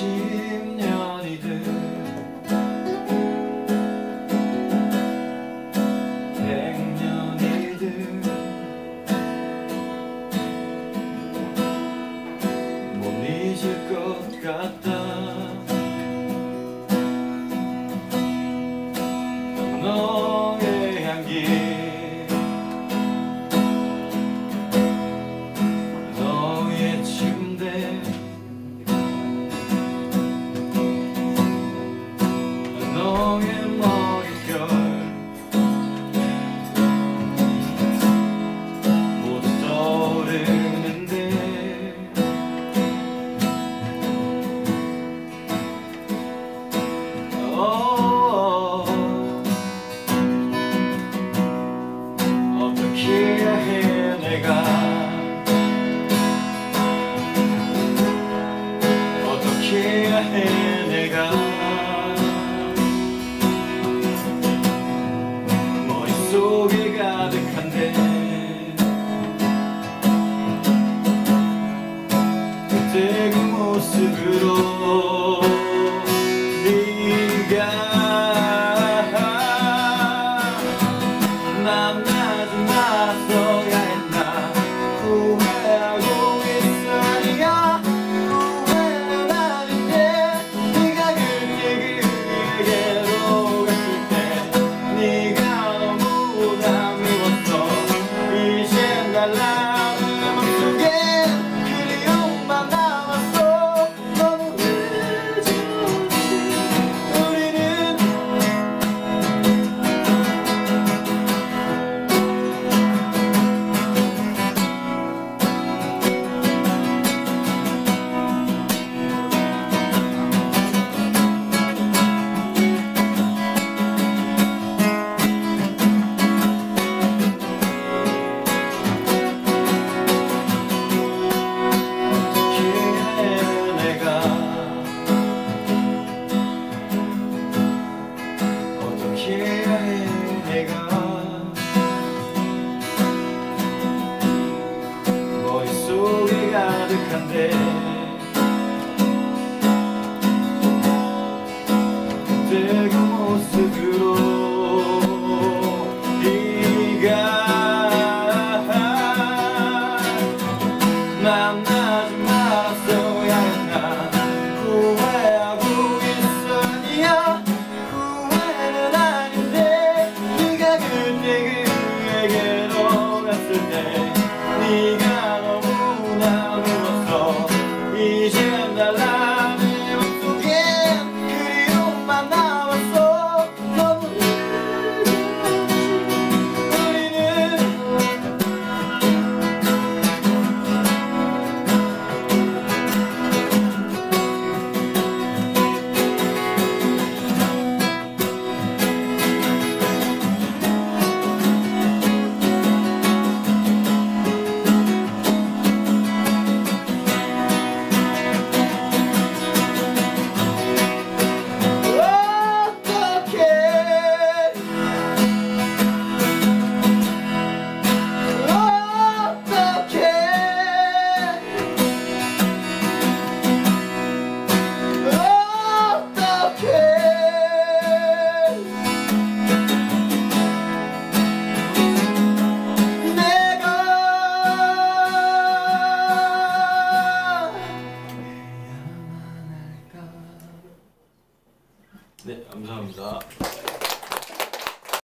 谢。 너의 머릿결. 모두 떠오르는데 어, 어떻게 해야 해야 내가? 네. 한데 그때 그 모습으로 네가 만나지 말았어 candela. 감사합니다.